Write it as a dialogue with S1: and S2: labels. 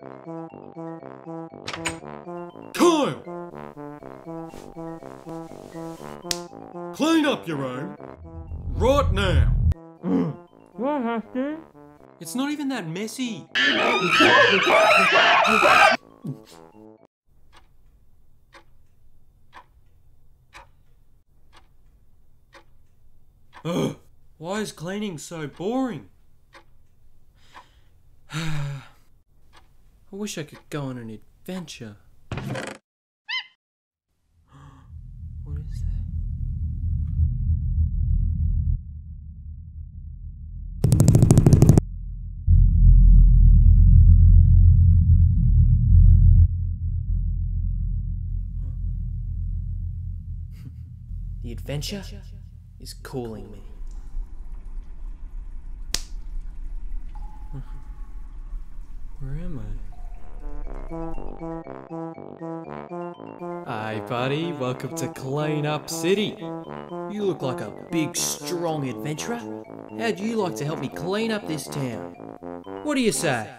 S1: Kyle! Clean up your room. Right now.
S2: What, Husky?
S1: It's not even that messy. Ugh, why is cleaning so boring? I wish I could go on an adventure. What is that?
S3: The adventure is calling me.
S1: Mm-hmm. Hey, buddy, welcome to Clean Up City.
S3: You look like a big, strong adventurer. How'd you like to help me clean up this town? What do you say?